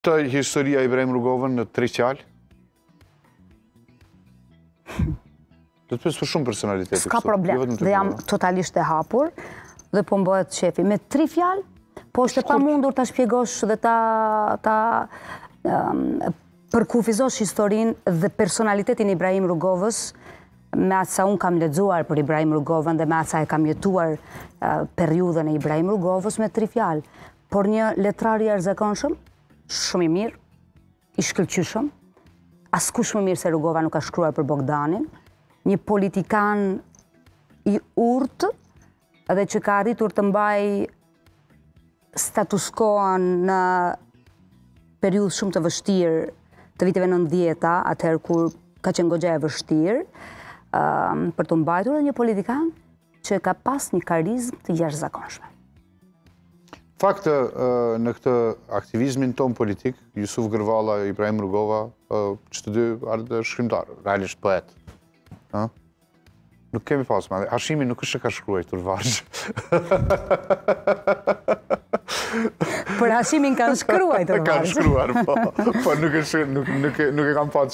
Te historia Ibrahim Rugovën në tri fjalë? Do të pyes për shumë personalitete. S'ka problem, jo dhe jam totalisht e hapur dhe po më bëhet qejfi. Me tri fjalë, po është e pamundur ta shpjegosh dhe ta përkufizosh historinë dhe personalitetin e Ibrahim Rugovës me atë sa unë kam lexuar për Ibrahim Rugovën dhe me atë sa e kam jetuar periudhën e Ibrahim Rugovës me tri fjalë. por një letrar i jashtëzakonshëm, shumë i mirë, i shkëlqyshëm, askush më mirë se Rugova nuk ka shkruar për Bogdanin, një politikan i urtë dhe që ka arritur të mbajë status quo-në në periudhë shumë të vështirë të viteve nëntëdhjeta, atëherë kur ka qenë goxha e vështirë, për t'u mbajtur dhe një politikan që e ka pas një karizmë të jashtëzakonshme. Fakt, në këtë aktivizmin tonë politik, Jusuf Gërvalla, Ibrahim Rugova, që të dy ardhë shkrimtarë, realisht poetë. Nuk kemi pasë ma. Hashimi nuk është që ka shkruajtur vargje. Për Hashimin kanë shkruajtur vargje. Kanë shkruar, po. Po nuk e kam pasë